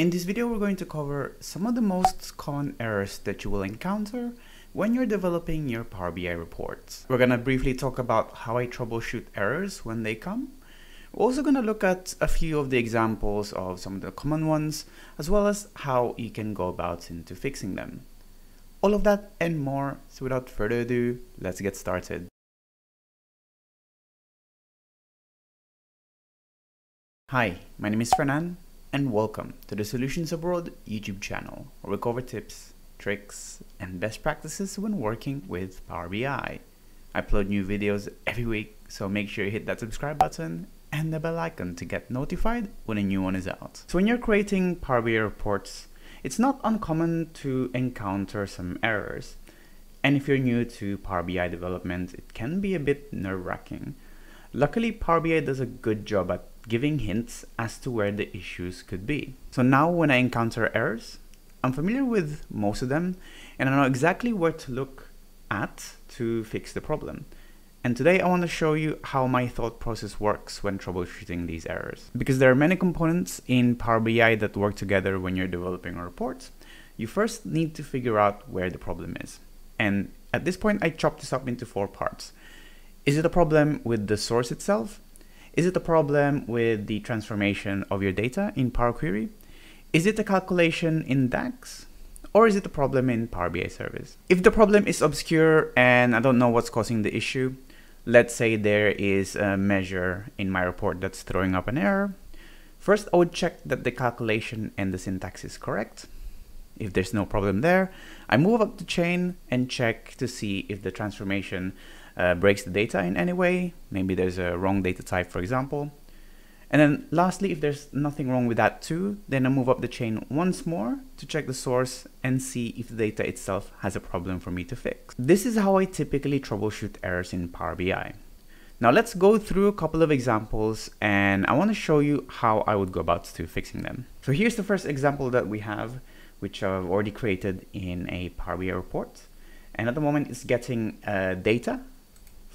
In this video, we're going to cover some of the most common errors that you will encounter when you're developing your Power BI reports. We're going to briefly talk about how I troubleshoot errors when they come. We're also going to look at a few of the examples of some of the common ones, as well as how you can go about into fixing them. All of that and more. So without further ado, let's get started. Hi, my name is Fernan and welcome to the Solutions Abroad YouTube channel where we cover tips, tricks, and best practices when working with Power BI. I upload new videos every week, so make sure you hit that subscribe button and the bell icon to get notified when a new one is out. So when you're creating Power BI reports, it's not uncommon to encounter some errors. And if you're new to Power BI development, it can be a bit nerve-wracking. Luckily, Power BI does a good job at giving hints as to where the issues could be. So now when I encounter errors, I'm familiar with most of them and I know exactly where to look at to fix the problem. And today I want to show you how my thought process works when troubleshooting these errors. Because there are many components in Power BI that work together when you're developing a report, you first need to figure out where the problem is. And at this point, I chop this up into four parts. Is it a problem with the source itself? Is it a problem with the transformation of your data in Power Query? Is it a calculation in DAX? Or is it a problem in Power BI service? If the problem is obscure and I don't know what's causing the issue, let's say there is a measure in my report that's throwing up an error. First, I would check that the calculation and the syntax is correct. If there's no problem there, I move up the chain and check to see if the transformation uh, breaks the data in any way. Maybe there's a wrong data type, for example. And then lastly, if there's nothing wrong with that too, then I move up the chain once more to check the source and see if the data itself has a problem for me to fix. This is how I typically troubleshoot errors in Power BI. Now let's go through a couple of examples and I want to show you how I would go about to fixing them. So here's the first example that we have, which I've already created in a Power BI report. And at the moment it's getting uh, data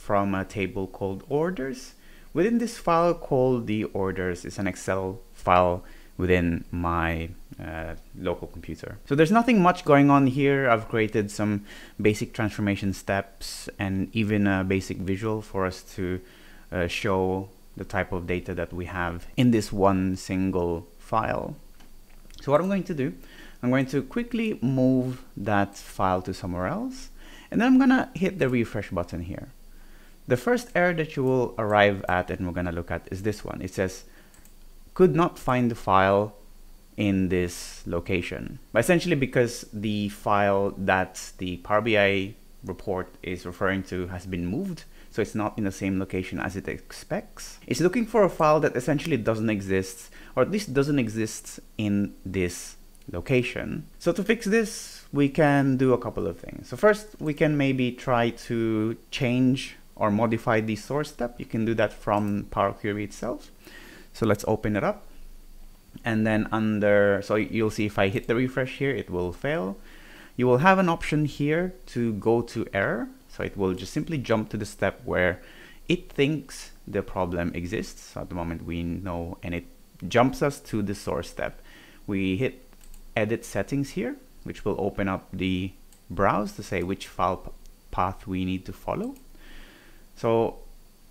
from a table called orders. Within this file called the orders is an Excel file within my uh, local computer. So there's nothing much going on here. I've created some basic transformation steps and even a basic visual for us to uh, show the type of data that we have in this one single file. So what I'm going to do, I'm going to quickly move that file to somewhere else and then I'm gonna hit the refresh button here. The first error that you will arrive at and we're going to look at is this one. It says, could not find the file in this location. But essentially because the file that the Power BI report is referring to has been moved, so it's not in the same location as it expects. It's looking for a file that essentially doesn't exist, or at least doesn't exist in this location. So to fix this, we can do a couple of things. So first, we can maybe try to change or modify the source step, you can do that from Power Query itself. So let's open it up. And then under, so you'll see if I hit the refresh here, it will fail. You will have an option here to go to error. So it will just simply jump to the step where it thinks the problem exists. So at the moment we know, and it jumps us to the source step. We hit edit settings here, which will open up the browse to say which file path we need to follow. So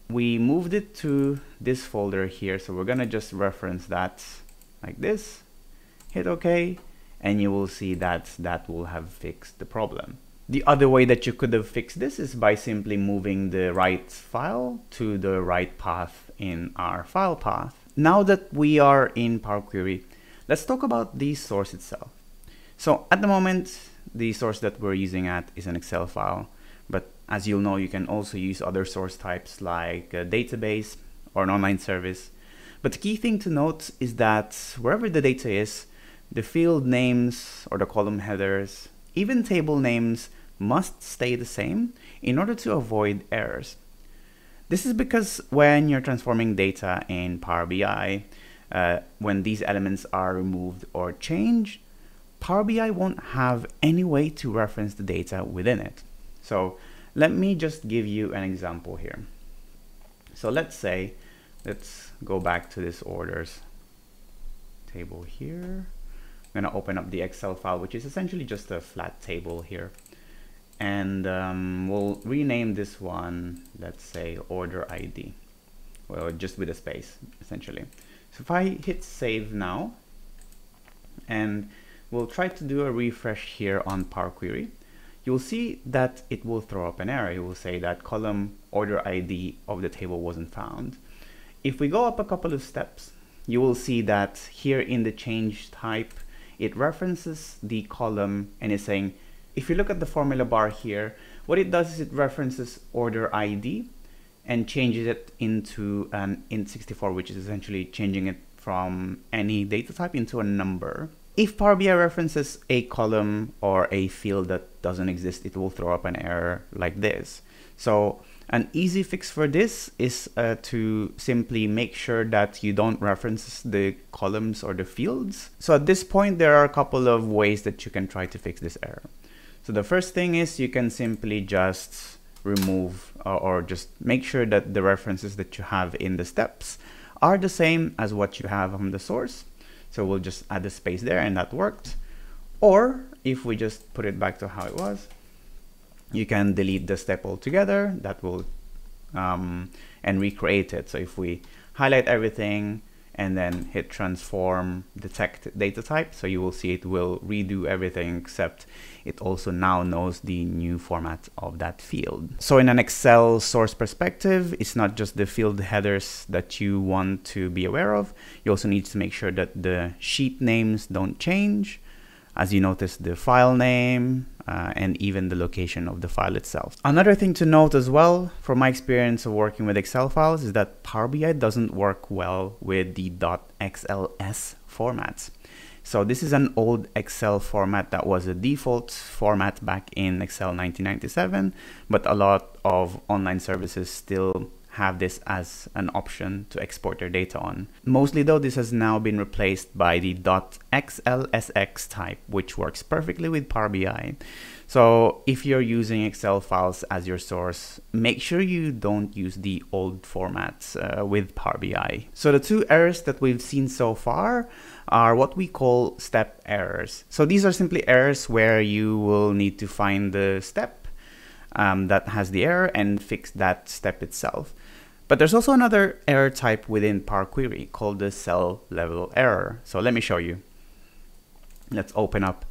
we moved it to this folder here. So we're gonna just reference that like this, hit OK, and you will see that that will have fixed the problem. The other way that you could have fixed this is by simply moving the right file to the right path in our file path. Now that we are in Power Query, let's talk about the source itself. So at the moment, the source that we're using at is an Excel file, as you'll know, you can also use other source types like a database or an online service. But the key thing to note is that wherever the data is, the field names or the column headers, even table names must stay the same in order to avoid errors. This is because when you're transforming data in Power BI, uh, when these elements are removed or changed, Power BI won't have any way to reference the data within it. So let me just give you an example here. So let's say, let's go back to this orders table here. I'm going to open up the Excel file, which is essentially just a flat table here. And um, we'll rename this one, let's say order ID, well, just with a space, essentially. So if I hit save now, and we'll try to do a refresh here on Power Query, you'll see that it will throw up an error. It will say that column order ID of the table wasn't found. If we go up a couple of steps, you will see that here in the change type, it references the column and is saying, if you look at the formula bar here, what it does is it references order ID and changes it into an int64, which is essentially changing it from any data type into a number. If Power BI references a column or a field that doesn't exist, it will throw up an error like this. So an easy fix for this is uh, to simply make sure that you don't reference the columns or the fields. So at this point, there are a couple of ways that you can try to fix this error. So the first thing is you can simply just remove or, or just make sure that the references that you have in the steps are the same as what you have on the source. So we'll just add a space there and that worked. Or if we just put it back to how it was, you can delete the step altogether that will um, and recreate it so if we highlight everything and then hit transform detect data type. So you will see it will redo everything except it also now knows the new format of that field. So in an excel source perspective it's not just the field headers that you want to be aware of. You also need to make sure that the sheet names don't change. As you notice the file name uh, and even the location of the file itself. Another thing to note as well, from my experience of working with Excel files, is that Power BI doesn't work well with the .xls formats. So this is an old Excel format that was a default format back in Excel 1997, but a lot of online services still have this as an option to export their data on. Mostly though, this has now been replaced by the .xlsx type, which works perfectly with Power BI. So if you're using Excel files as your source, make sure you don't use the old formats uh, with Power BI. So the two errors that we've seen so far are what we call step errors. So these are simply errors where you will need to find the step um, that has the error and fix that step itself. But there's also another error type within Power Query called the cell level error. So let me show you. Let's open up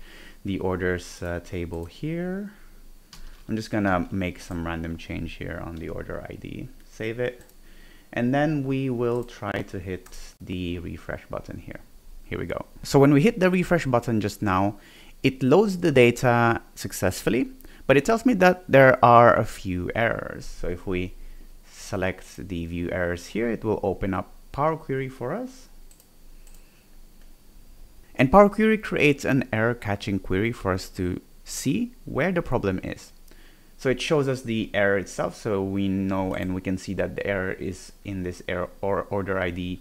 the orders uh, table here. I'm just gonna make some random change here on the order ID, save it, and then we will try to hit the refresh button here. Here we go. So when we hit the refresh button just now, it loads the data successfully, but it tells me that there are a few errors. So if we select the view errors here, it will open up Power Query for us. And Power Query creates an error catching query for us to see where the problem is. So it shows us the error itself, so we know and we can see that the error is in this error or order ID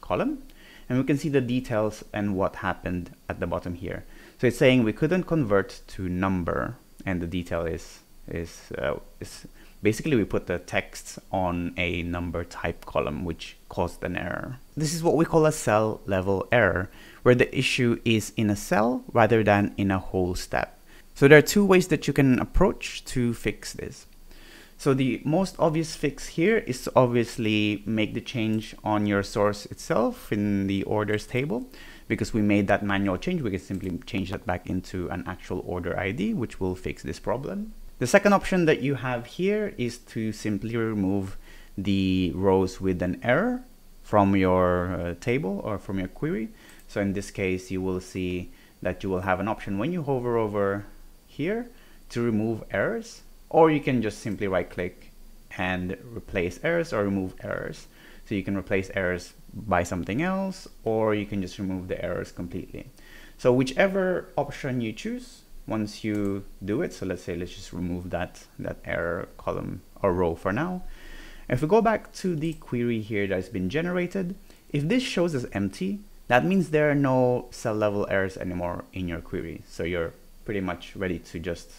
column. And we can see the details and what happened at the bottom here. So it's saying we couldn't convert to number, and the detail is is uh, is basically we put the text on a number type column, which caused an error. This is what we call a cell level error, where the issue is in a cell rather than in a whole step. So there are two ways that you can approach to fix this. So the most obvious fix here is to obviously make the change on your source itself in the orders table. Because we made that manual change, we can simply change that back into an actual order ID, which will fix this problem. The second option that you have here is to simply remove the rows with an error from your uh, table or from your query. So in this case, you will see that you will have an option when you hover over here to remove errors, or you can just simply right click and replace errors or remove errors. So you can replace errors by something else, or you can just remove the errors completely. So whichever option you choose, once you do it, so let's say let's just remove that, that error column or row for now. If we go back to the query here that has been generated, if this shows as empty, that means there are no cell level errors anymore in your query. So you're pretty much ready to just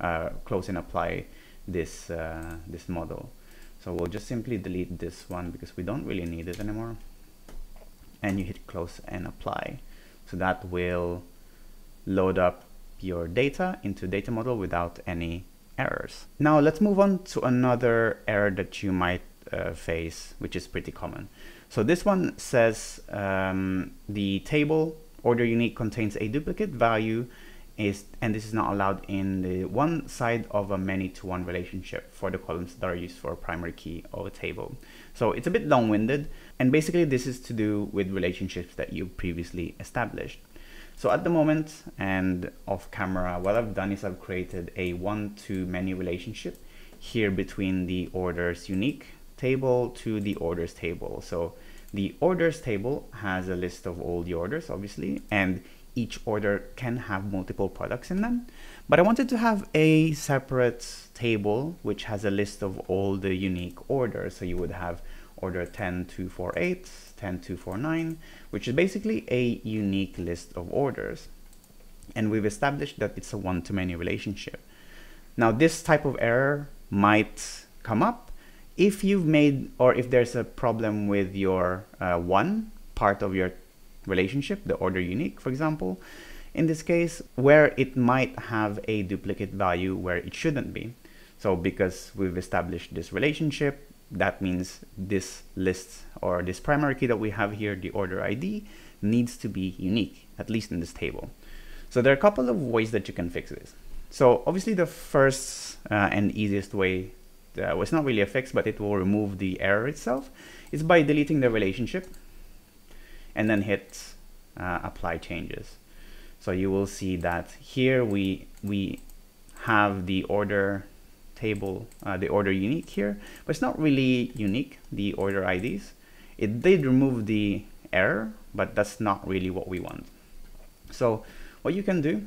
uh, close and apply this, uh, this model. So we'll just simply delete this one because we don't really need it anymore. And you hit close and apply. So that will load up your data into data model without any errors. Now let's move on to another error that you might uh, face, which is pretty common. So this one says um, the table order unique contains a duplicate value is and this is not allowed in the one side of a many to one relationship for the columns that are used for a primary key of a table. So it's a bit long-winded and basically this is to do with relationships that you previously established. So at the moment and off camera, what I've done is I've created a one-to-many relationship here between the orders unique table to the orders table. So the orders table has a list of all the orders, obviously, and each order can have multiple products in them. But I wanted to have a separate table which has a list of all the unique orders. So you would have order 10248, 10249, which is basically a unique list of orders. And we've established that it's a one-to-many relationship. Now this type of error might come up if you've made or if there's a problem with your uh, one part of your relationship, the order unique, for example, in this case, where it might have a duplicate value where it shouldn't be. So because we've established this relationship, that means this list or this primary key that we have here, the order ID, needs to be unique, at least in this table. So there are a couple of ways that you can fix this. So obviously the first uh, and easiest way, uh, well, it's not really a fix, but it will remove the error itself, is by deleting the relationship and then hit uh, apply changes. So you will see that here we, we have the order table, uh, the order unique here, but it's not really unique, the order IDs. It did remove the error, but that's not really what we want. So what you can do,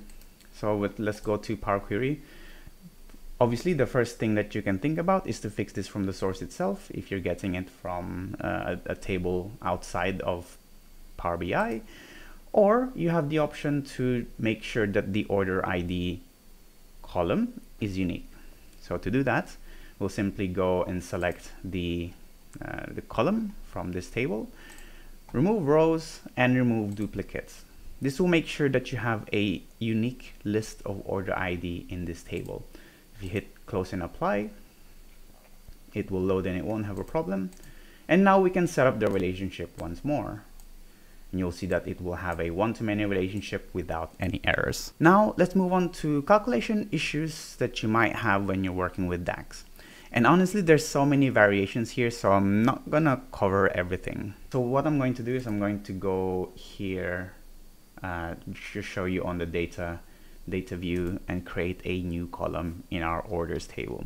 so with, let's go to Power Query. Obviously, the first thing that you can think about is to fix this from the source itself. If you're getting it from uh, a, a table outside of Power BI, or you have the option to make sure that the order ID column is unique. So to do that, we'll simply go and select the, uh, the column from this table, remove rows and remove duplicates. This will make sure that you have a unique list of order ID in this table. If you hit close and apply, it will load and it won't have a problem. And now we can set up the relationship once more and you'll see that it will have a one-to-many relationship without any errors. Now let's move on to calculation issues that you might have when you're working with DAX. And honestly, there's so many variations here, so I'm not gonna cover everything. So what I'm going to do is I'm going to go here uh, to show you on the data, data view and create a new column in our orders table.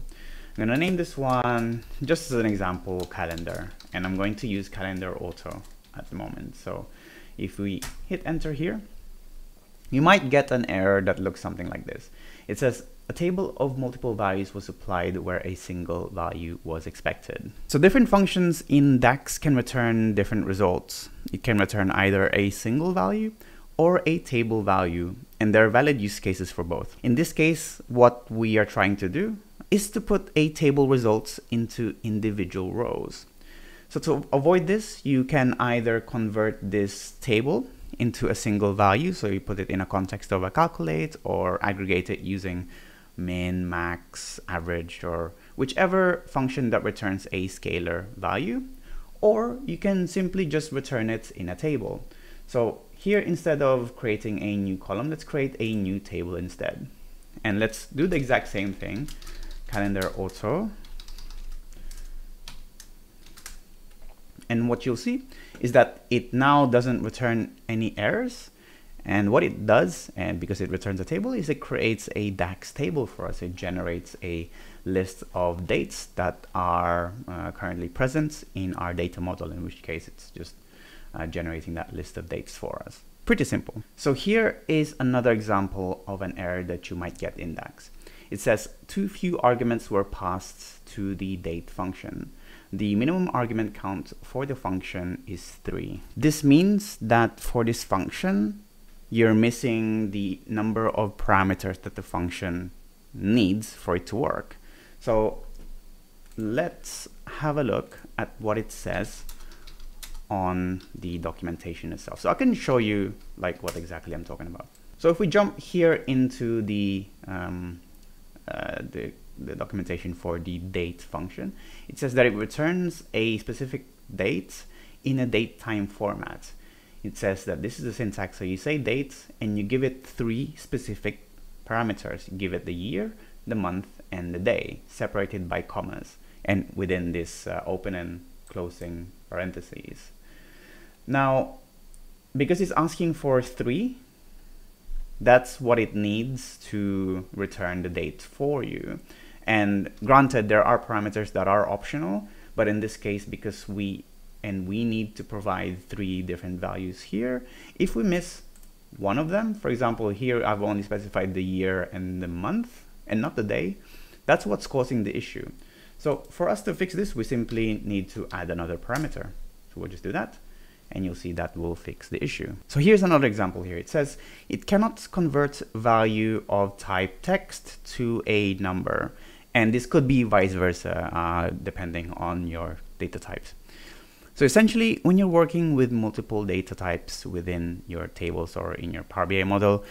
I'm gonna name this one, just as an example, calendar. And I'm going to use calendar auto at the moment. So if we hit enter here, you might get an error that looks something like this. It says a table of multiple values was applied where a single value was expected. So different functions in DAX can return different results. It can return either a single value or a table value, and there are valid use cases for both. In this case, what we are trying to do is to put a table results into individual rows. So to avoid this, you can either convert this table into a single value. So you put it in a context of a calculate or aggregate it using min, max, average, or whichever function that returns a scalar value. Or you can simply just return it in a table. So here, instead of creating a new column, let's create a new table instead. And let's do the exact same thing. Calendar auto And what you'll see is that it now doesn't return any errors. And what it does, and because it returns a table, is it creates a DAX table for us. It generates a list of dates that are uh, currently present in our data model, in which case it's just uh, generating that list of dates for us. Pretty simple. So here is another example of an error that you might get in DAX. It says too few arguments were passed to the date function the minimum argument count for the function is 3. This means that for this function, you're missing the number of parameters that the function needs for it to work. So let's have a look at what it says on the documentation itself. So I can show you like what exactly I'm talking about. So if we jump here into the, um, uh, the, the documentation for the date function, it says that it returns a specific date in a date time format. It says that this is the syntax. So you say date and you give it three specific parameters. You give it the year, the month, and the day, separated by commas, and within this uh, open and closing parentheses. Now, because it's asking for three, that's what it needs to return the date for you. And granted, there are parameters that are optional, but in this case, because we and we need to provide three different values here, if we miss one of them, for example, here I've only specified the year and the month and not the day, that's what's causing the issue. So for us to fix this, we simply need to add another parameter. So we'll just do that and you'll see that will fix the issue. So here's another example here. It says it cannot convert value of type text to a number. And this could be vice versa, uh, depending on your data types. So essentially, when you're working with multiple data types within your tables or in your Power BI model,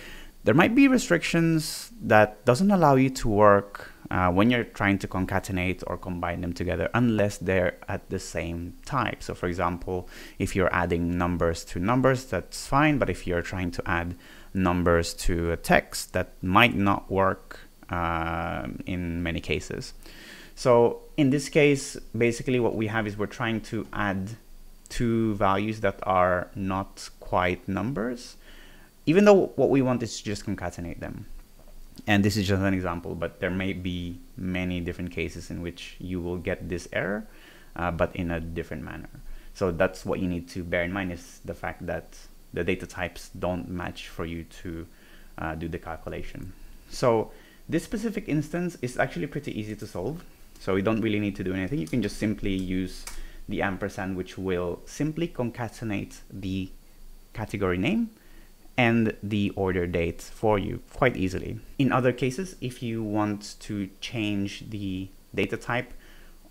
there might be restrictions that doesn't allow you to work uh, when you're trying to concatenate or combine them together unless they're at the same type. So for example, if you're adding numbers to numbers, that's fine. But if you're trying to add numbers to a text, that might not work uh, in many cases. So in this case, basically what we have is we're trying to add two values that are not quite numbers even though what we want is to just concatenate them. And this is just an example, but there may be many different cases in which you will get this error, uh, but in a different manner. So that's what you need to bear in mind is the fact that the data types don't match for you to uh, do the calculation. So this specific instance is actually pretty easy to solve. So you don't really need to do anything. You can just simply use the ampersand, which will simply concatenate the category name and the order date for you quite easily. In other cases, if you want to change the data type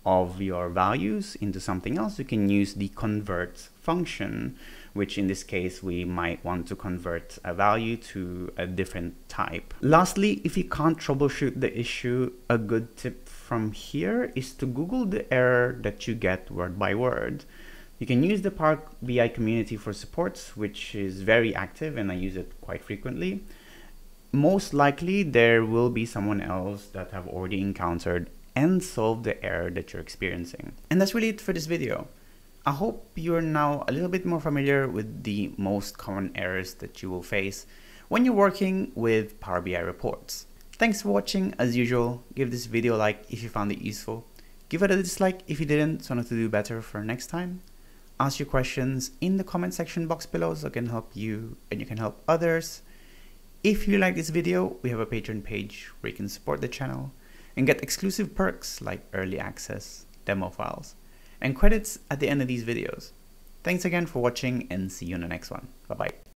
of your values into something else, you can use the convert function, which in this case, we might want to convert a value to a different type. Lastly, if you can't troubleshoot the issue, a good tip from here is to Google the error that you get word by word. You can use the Power BI community for support, which is very active and I use it quite frequently. Most likely there will be someone else that have already encountered and solve the error that you're experiencing. And that's really it for this video. I hope you're now a little bit more familiar with the most common errors that you will face when you're working with Power BI reports. Thanks for watching. As usual, give this video a like if you found it useful. Give it a dislike if you didn't, so not to do better for next time ask your questions in the comment section box below so I can help you and you can help others. If you like this video, we have a Patreon page where you can support the channel and get exclusive perks like early access, demo files, and credits at the end of these videos. Thanks again for watching and see you in the next one. Bye bye.